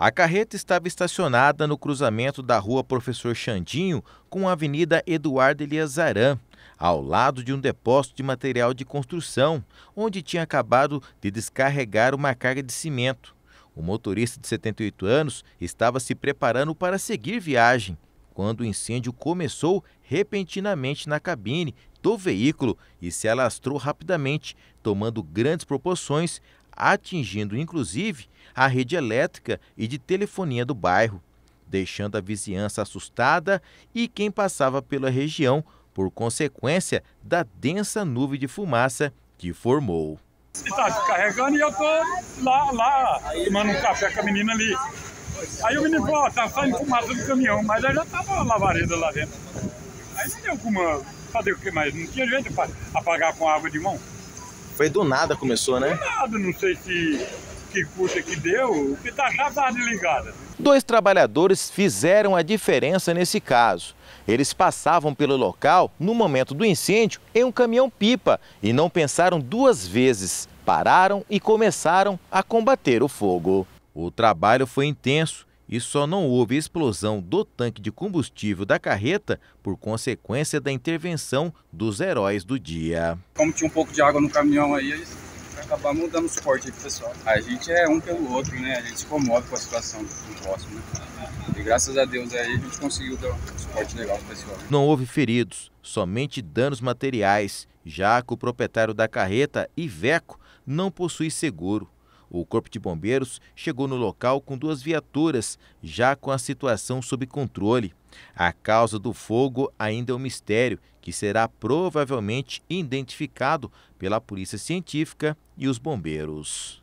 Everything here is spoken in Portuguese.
A carreta estava estacionada no cruzamento da rua Professor Xandinho com a Avenida Eduardo Eliazaran, ao lado de um depósito de material de construção, onde tinha acabado de descarregar uma carga de cimento. O motorista de 78 anos estava se preparando para seguir viagem quando o incêndio começou repentinamente na cabine do veículo e se alastrou rapidamente, tomando grandes proporções, atingindo inclusive a rede elétrica e de telefonia do bairro, deixando a vizinhança assustada e quem passava pela região por consequência da densa nuvem de fumaça que formou. Está descarregando e eu tô lá, lá tomando um café com a menina ali. Aí o menino falou, ó, tá saindo fumaça do caminhão, mas aí já tava lavareda lá dentro. Aí não deu como fazer o que mais? Não tinha jeito para apagar com água de mão. Foi do nada começou, né? Do nada, não sei se que curta que deu, o que tá já tá desligada. Dois trabalhadores fizeram a diferença nesse caso. Eles passavam pelo local no momento do incêndio em um caminhão-pipa e não pensaram duas vezes. Pararam e começaram a combater o fogo. O trabalho foi intenso e só não houve explosão do tanque de combustível da carreta por consequência da intervenção dos heróis do dia. Como tinha um pouco de água no caminhão aí, eles acabaram dando suporte aí pro pessoal. A gente é um pelo outro, né? A gente se comove com a situação do próximo, né? E graças a Deus aí a gente conseguiu dar um suporte legal pro pessoal. Não houve feridos, somente danos materiais, já que o proprietário da carreta, Iveco, não possui seguro. O Corpo de Bombeiros chegou no local com duas viaturas, já com a situação sob controle. A causa do fogo ainda é um mistério, que será provavelmente identificado pela Polícia Científica e os bombeiros.